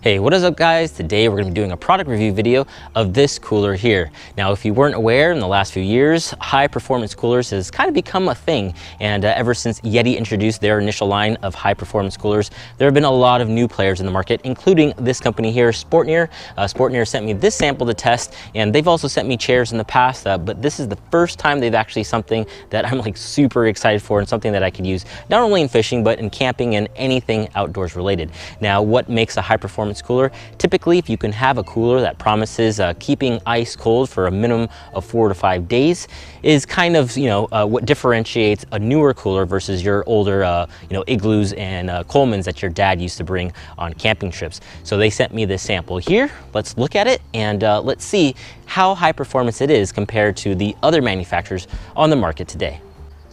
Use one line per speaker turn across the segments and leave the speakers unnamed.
Hey, what is up guys? Today we're gonna be doing a product review video of this cooler here. Now, if you weren't aware, in the last few years, high performance coolers has kind of become a thing. And uh, ever since Yeti introduced their initial line of high performance coolers, there have been a lot of new players in the market, including this company here, Sportneer. Uh, Sportneer sent me this sample to test, and they've also sent me chairs in the past, uh, but this is the first time they've actually something that I'm like super excited for and something that I could use not only in fishing, but in camping and anything outdoors related. Now, what makes a high performance performance cooler. Typically, if you can have a cooler that promises uh, keeping ice cold for a minimum of four to five days, is kind of you know uh, what differentiates a newer cooler versus your older uh, you know igloos and uh, Coleman's that your dad used to bring on camping trips. So they sent me this sample here. Let's look at it and uh, let's see how high performance it is compared to the other manufacturers on the market today.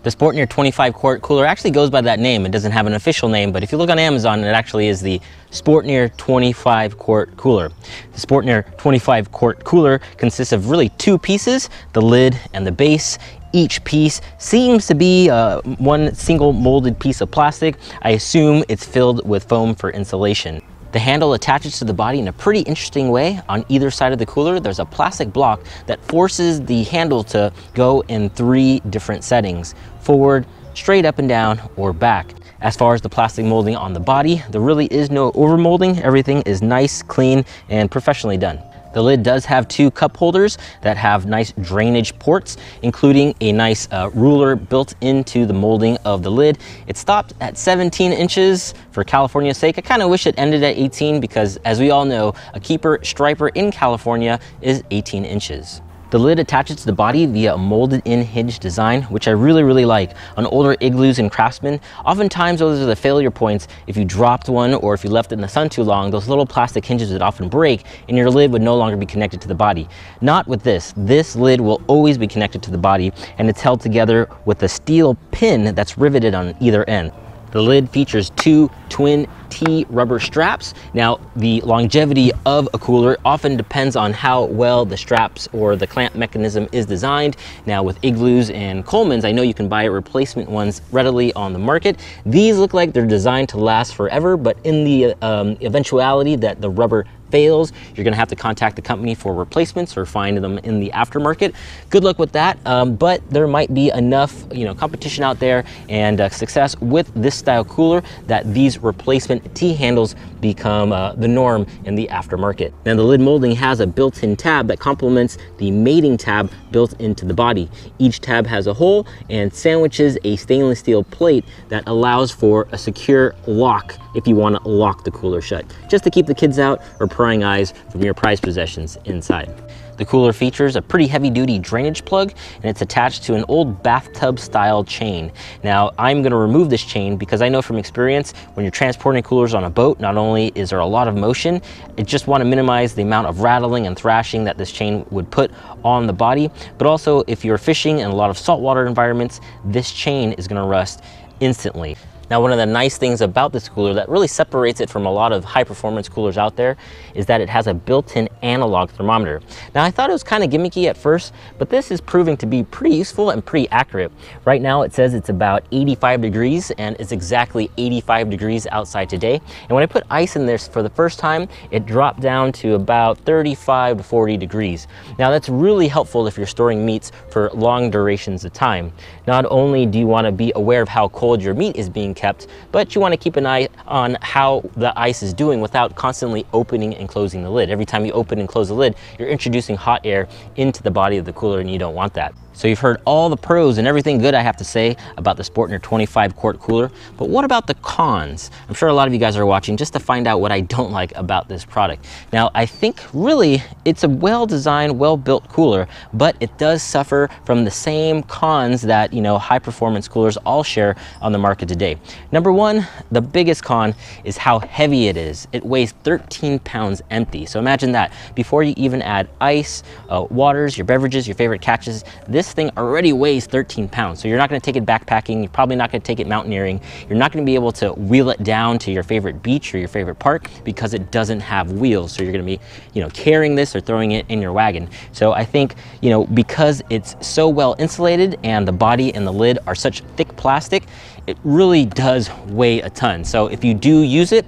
The Sportneer 25 quart cooler actually goes by that name. It doesn't have an official name, but if you look on Amazon, it actually is the Sportneer 25 quart cooler. The Sportneer 25 quart cooler consists of really two pieces, the lid and the base. Each piece seems to be uh, one single molded piece of plastic. I assume it's filled with foam for insulation. The handle attaches to the body in a pretty interesting way. On either side of the cooler, there's a plastic block that forces the handle to go in three different settings, forward, straight up and down, or back. As far as the plastic molding on the body, there really is no overmolding. Everything is nice, clean, and professionally done. The lid does have two cup holders that have nice drainage ports, including a nice uh, ruler built into the molding of the lid. It stopped at 17 inches for California's sake. I kind of wish it ended at 18 because as we all know, a keeper striper in California is 18 inches. The lid attaches to the body via a molded in hinge design, which I really, really like. On older igloos and craftsmen, oftentimes those are the failure points. If you dropped one or if you left it in the sun too long, those little plastic hinges would often break and your lid would no longer be connected to the body. Not with this. This lid will always be connected to the body and it's held together with a steel pin that's riveted on either end. The lid features two twin T rubber straps. Now, the longevity of a cooler often depends on how well the straps or the clamp mechanism is designed. Now, with Igloos and Coleman's, I know you can buy replacement ones readily on the market. These look like they're designed to last forever, but in the um, eventuality that the rubber fails, you're gonna have to contact the company for replacements or find them in the aftermarket. Good luck with that, um, but there might be enough you know, competition out there and uh, success with this style cooler that these T-handles become uh, the norm in the aftermarket. Now the lid molding has a built-in tab that complements the mating tab built into the body. Each tab has a hole and sandwiches a stainless steel plate that allows for a secure lock if you want to lock the cooler shut, just to keep the kids out or prying eyes from your prized possessions inside. The cooler features a pretty heavy duty drainage plug and it's attached to an old bathtub style chain. Now I'm gonna remove this chain because I know from experience when you're transporting coolers on a boat, not only is there a lot of motion, I just wanna minimize the amount of rattling and thrashing that this chain would put on the body, but also if you're fishing in a lot of saltwater environments, this chain is gonna rust instantly. Now, one of the nice things about this cooler that really separates it from a lot of high performance coolers out there is that it has a built-in analog thermometer. Now, I thought it was kind of gimmicky at first, but this is proving to be pretty useful and pretty accurate. Right now, it says it's about 85 degrees and it's exactly 85 degrees outside today. And when I put ice in this for the first time, it dropped down to about 35 to 40 degrees. Now, that's really helpful if you're storing meats for long durations of time. Not only do you want to be aware of how cold your meat is being kept, but you want to keep an eye on how the ice is doing without constantly opening and closing the lid. Every time you open and close the lid, you're introducing hot air into the body of the cooler and you don't want that. So you've heard all the pros and everything good I have to say about the Sportneer 25 quart cooler, but what about the cons? I'm sure a lot of you guys are watching just to find out what I don't like about this product. Now, I think really it's a well-designed, well-built cooler, but it does suffer from the same cons that, you know, high-performance coolers all share on the market today. Number one, the biggest con is how heavy it is. It weighs 13 pounds empty. So imagine that. Before you even add ice, uh, waters, your beverages, your favorite catches, this this thing already weighs 13 pounds. So you're not gonna take it backpacking. You're probably not gonna take it mountaineering. You're not gonna be able to wheel it down to your favorite beach or your favorite park because it doesn't have wheels. So you're gonna be, you know, carrying this or throwing it in your wagon. So I think, you know, because it's so well insulated and the body and the lid are such thick plastic, it really does weigh a ton. So if you do use it,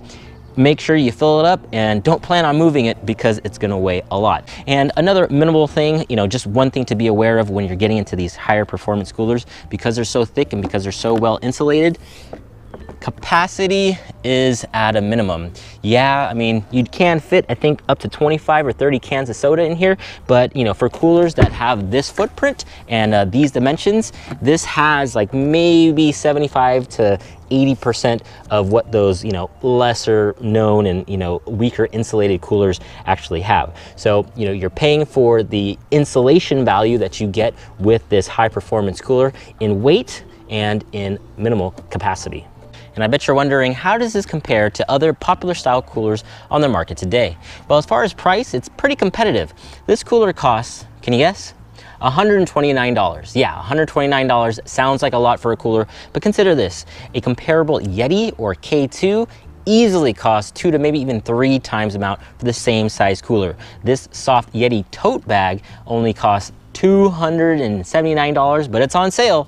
make sure you fill it up and don't plan on moving it because it's gonna weigh a lot. And another minimal thing, you know, just one thing to be aware of when you're getting into these higher performance coolers, because they're so thick and because they're so well insulated, capacity is at a minimum. Yeah, I mean, you can fit, I think, up to 25 or 30 cans of soda in here, but you know, for coolers that have this footprint and uh, these dimensions, this has like maybe 75 to 80% of what those, you know, lesser known and, you know, weaker insulated coolers actually have. So, you know, you're paying for the insulation value that you get with this high performance cooler in weight and in minimal capacity. And I bet you're wondering, how does this compare to other popular style coolers on the market today? Well, as far as price, it's pretty competitive. This cooler costs, can you guess? $129. Yeah, $129 sounds like a lot for a cooler, but consider this. A comparable Yeti or K2 easily costs two to maybe even three times amount for the same size cooler. This soft Yeti tote bag only costs $279, but it's on sale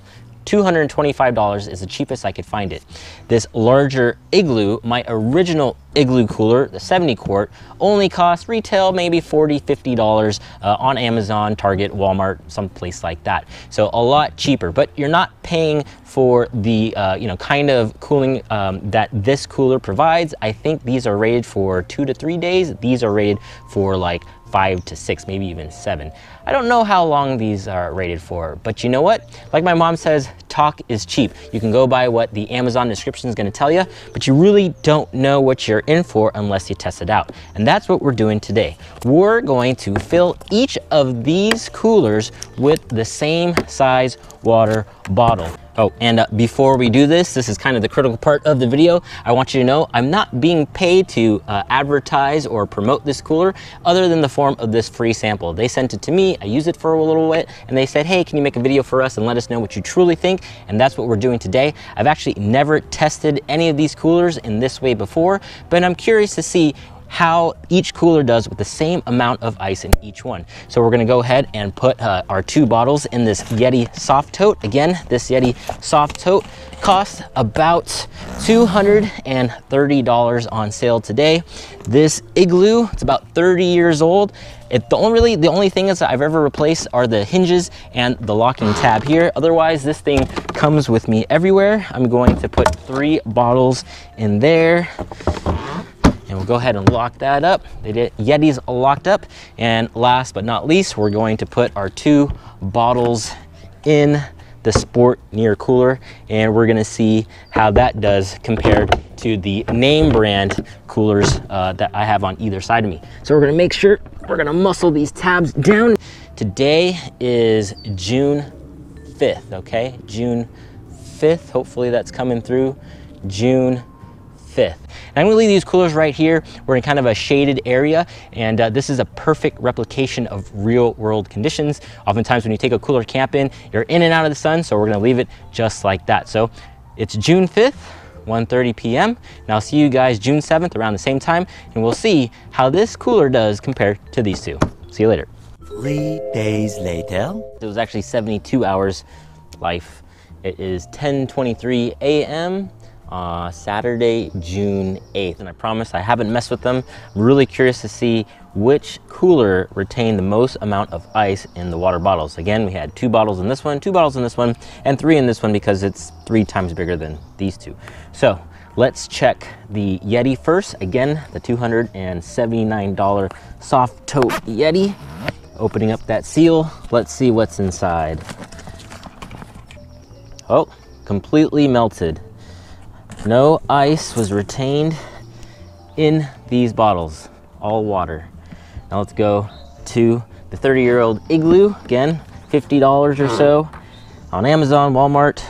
$225 is the cheapest I could find it. This larger Igloo, my original Igloo cooler, the 70 quart, only cost retail maybe $40, $50 uh, on Amazon, Target, Walmart, someplace like that. So a lot cheaper, but you're not paying for the uh, you know kind of cooling um, that this cooler provides. I think these are rated for two to three days. These are rated for like five to six, maybe even seven. I don't know how long these are rated for, but you know what? Like my mom says, talk is cheap. You can go by what the Amazon description is gonna tell you, but you really don't know what you're in for unless you test it out. And that's what we're doing today. We're going to fill each of these coolers with the same size water bottle. Oh, and uh, before we do this, this is kind of the critical part of the video. I want you to know I'm not being paid to uh, advertise or promote this cooler other than the form of this free sample. They sent it to me, I used it for a little bit, and they said, hey, can you make a video for us and let us know what you truly think? And that's what we're doing today. I've actually never tested any of these coolers in this way before, but I'm curious to see how each cooler does with the same amount of ice in each one. So we're gonna go ahead and put uh, our two bottles in this Yeti soft tote. Again, this Yeti soft tote costs about $230 on sale today. This Igloo, it's about 30 years old. It, the only really the only thing is that I've ever replaced are the hinges and the locking tab here. Otherwise, this thing comes with me everywhere. I'm going to put three bottles in there. And we'll go ahead and lock that up. Did, Yeti's locked up. And last but not least, we're going to put our two bottles in the Sport Near Cooler. And we're gonna see how that does compared to the name brand coolers uh, that I have on either side of me. So we're gonna make sure, we're gonna muscle these tabs down. Today is June 5th, okay? June 5th, hopefully that's coming through. June 5th. And I'm gonna leave these coolers right here. We're in kind of a shaded area, and uh, this is a perfect replication of real world conditions. Oftentimes when you take a cooler camp in, you're in and out of the sun, so we're gonna leave it just like that. So it's June 5th, 1.30 p.m. And I'll see you guys June 7th around the same time, and we'll see how this cooler does compared to these two. See you later.
Three days later.
It was actually 72 hours life. It is 10.23 a.m uh, Saturday, June 8th. And I promise I haven't messed with them. I'm really curious to see which cooler retained the most amount of ice in the water bottles. Again, we had two bottles in this one, two bottles in this one, and three in this one because it's three times bigger than these two. So let's check the Yeti first. Again, the $279 soft tote Yeti. Opening up that seal, let's see what's inside. Oh, completely melted. No ice was retained in these bottles, all water. Now let's go to the 30 year old Igloo, again, $50 or so on Amazon, Walmart,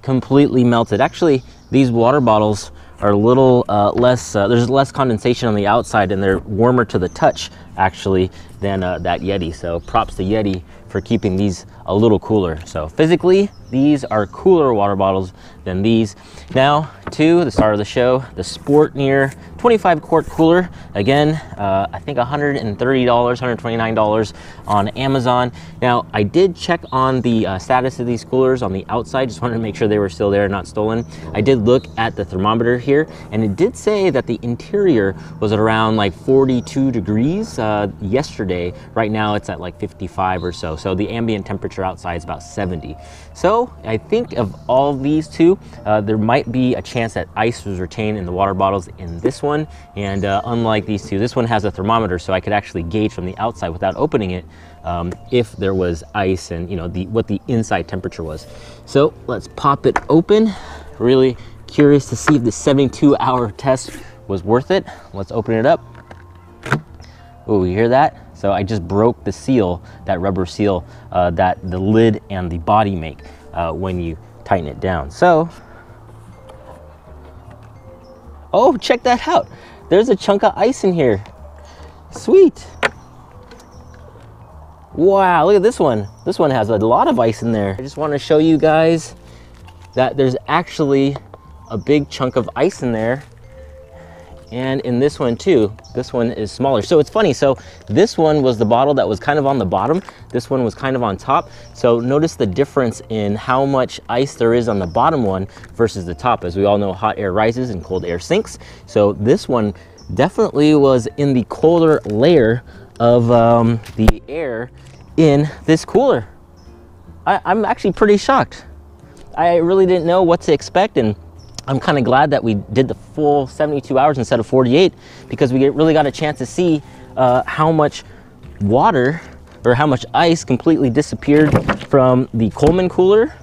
completely melted. Actually, these water bottles are a little uh, less, uh, there's less condensation on the outside and they're warmer to the touch actually than uh, that Yeti. So props to Yeti for keeping these a little cooler. So physically, these are cooler water bottles than these. Now to the start of the show, the Sportneer 25 quart cooler. Again, uh, I think $130, $129 on Amazon. Now I did check on the uh, status of these coolers on the outside. Just wanted to make sure they were still there, not stolen. I did look at the thermometer here and it did say that the interior was at around like 42 degrees uh, yesterday. Right now it's at like 55 or so. So the ambient temperature outside is about 70. So I think of all these two, uh, there might be a chance that ice was retained in the water bottles in this one. And uh, unlike these two, this one has a thermometer so I could actually gauge from the outside without opening it um, if there was ice and you know the what the inside temperature was. So let's pop it open. Really curious to see if the 72 hour test was worth it. Let's open it up. Oh, you hear that? So I just broke the seal, that rubber seal uh, that the lid and the body make uh, when you tighten it down. So, oh, check that out. There's a chunk of ice in here. Sweet. Wow, look at this one. This one has a lot of ice in there. I just want to show you guys that there's actually a big chunk of ice in there and in this one too this one is smaller. So it's funny so this one was the bottle that was kind of on the bottom. This one was kind of on top. So notice the difference in how much ice there is on the bottom one versus the top. As we all know hot air rises and cold air sinks. So this one definitely was in the colder layer of um, the air in this cooler. I, I'm actually pretty shocked. I really didn't know what to expect and I'm kind of glad that we did the full 72 hours instead of 48 because we really got a chance to see uh, how much water or how much ice completely disappeared from the Coleman cooler,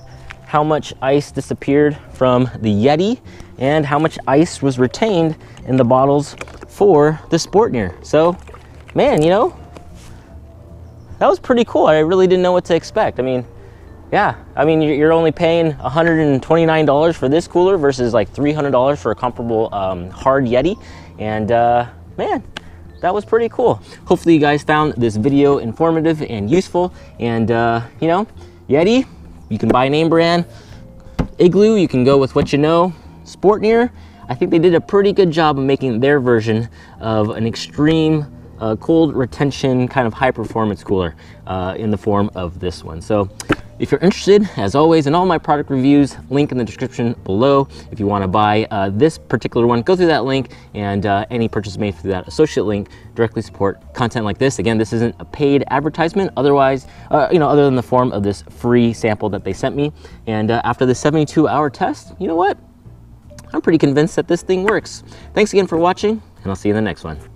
how much ice disappeared from the Yeti, and how much ice was retained in the bottles for the Sportneer. So, man, you know, that was pretty cool. I really didn't know what to expect. I mean, yeah, I mean, you're only paying $129 for this cooler versus like $300 for a comparable um, hard Yeti. And uh, man, that was pretty cool. Hopefully you guys found this video informative and useful. And uh, you know, Yeti, you can buy name brand. Igloo, you can go with what you know. Sportneer, I think they did a pretty good job of making their version of an extreme uh, cold retention kind of high performance cooler uh, in the form of this one. So if you're interested, as always, in all my product reviews, link in the description below. If you want to buy uh, this particular one, go through that link and uh, any purchase made through that associate link directly support content like this. Again, this isn't a paid advertisement, otherwise, uh, you know, other than the form of this free sample that they sent me. And uh, after the 72 hour test, you know what? I'm pretty convinced that this thing works. Thanks again for watching, and I'll see you in the next one.